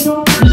Cristo,